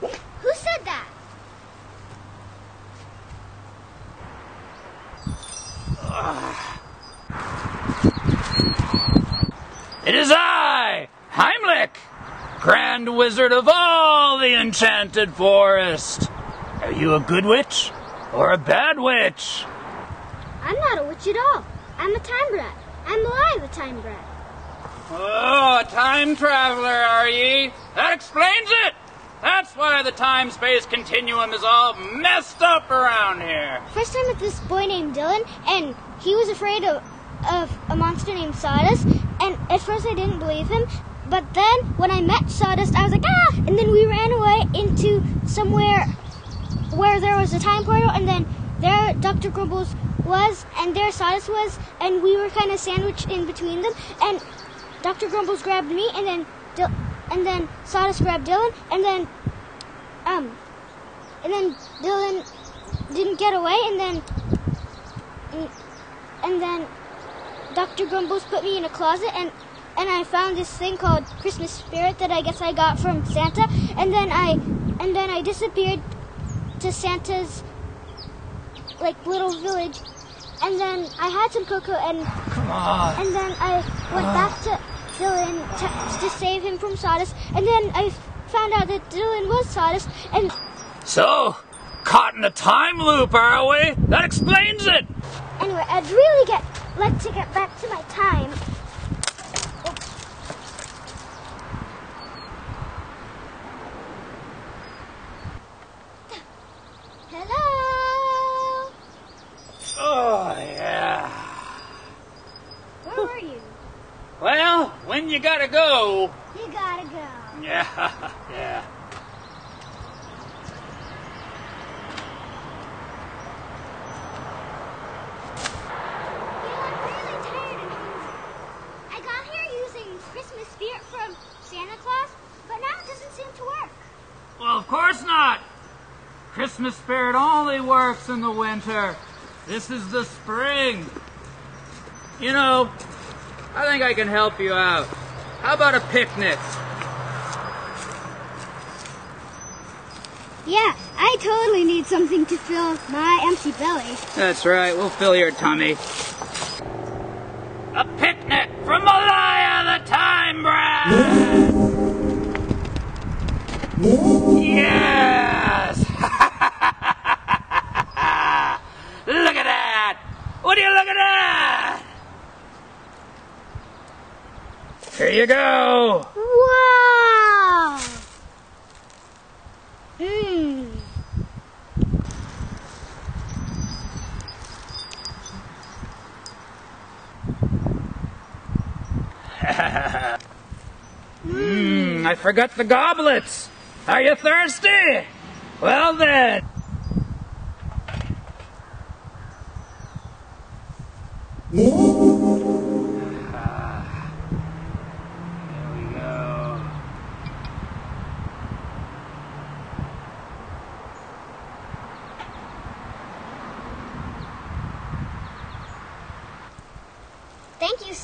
Who said that? It is I, Heimlich, Grand Wizard of all the Enchanted Forest. Are you a good witch or a bad witch? I'm not a witch at all. I'm a time brat. I'm Malaya, a time brat. Oh, a time traveler, are ye? That explains it! That's why the time space continuum is all messed up around here. First I met this boy named Dylan, and he was afraid of, of a monster named Sawdust. And at first I didn't believe him, but then when I met Sawdust, I was like, ah! And then we ran away into somewhere where there was a time portal, and then there Dr. Grumbles was, and there Sawdust was, and we were kind of sandwiched in between them. And Dr. Grumbles grabbed me, and then Dil- and then Sawdust grabbed Dylan, and then um, and then Dylan didn't get away, and then and, and then Dr. Grumbles put me in a closet, and and I found this thing called Christmas spirit that I guess I got from Santa, and then I and then I disappeared to Santa's like little village, and then I had some cocoa, and Come on. and then I went back to Dylan to, to save him from Sawdust, and then I found out that Dylan was Sawdust, and So, caught in a time loop, are we? That explains it. anyway, I'd really get like to get back to my time. Hello. Oh, yeah. Where were you? Well, when you gotta go. You gotta go. Yeah, yeah. You know, I'm really tired and hungry. I got here using Christmas spirit from Santa Claus, but now it doesn't seem to work. Well, of course not. Christmas spirit only works in the winter. This is the spring. You know, I think I can help you out. How about a picnic? Yeah, I totally need something to fill my empty belly. That's right, we'll fill your tummy. A picnic from Malaya the Time Brat! yes! look at that! Would you look at that? Here you go! Wow! Mmm. Mmm, I forgot the goblets! Are you thirsty? Well then. There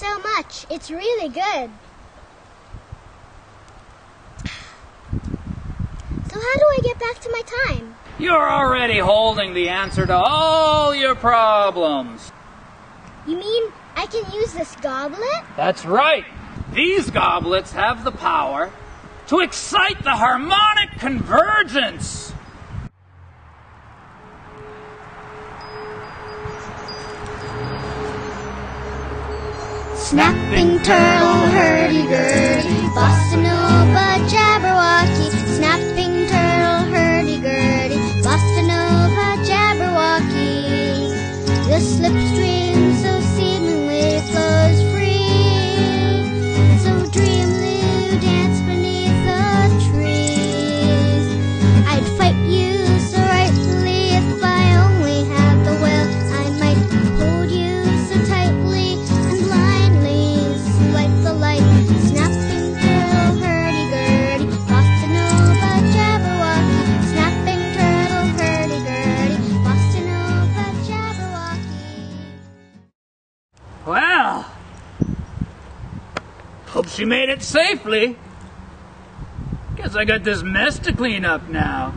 so much. It's really good. So how do I get back to my time? You're already holding the answer to all your problems. You mean I can use this goblet? That's right. These goblets have the power to excite the harmonic convergence. Snapping turtle, hurdy-gurdy, bossa nova, jabberwocky. Snapping turtle, hurdy-gurdy, bossa nova, jabberwocky. The slipstream she made it safely. Guess I got this mess to clean up now.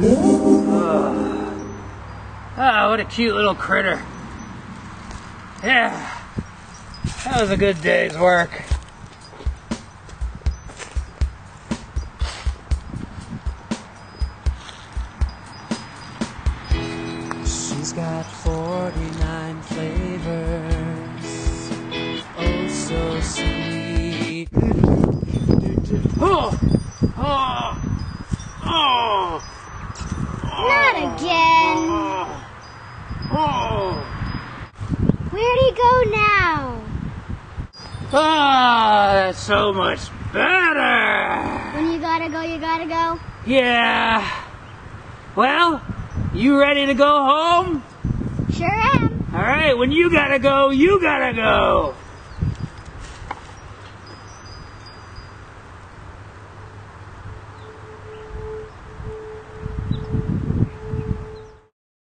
Oh, oh what a cute little critter. Yeah, that was a good day's work. Got 49 flavors. Oh, so sweet. Oh, oh, oh, Not again. oh. Where'd he go now? Ah, that's so much better. When you gotta go, you gotta go. Yeah. Well, you ready to go home? Sure am. All right, when you gotta go, you gotta go.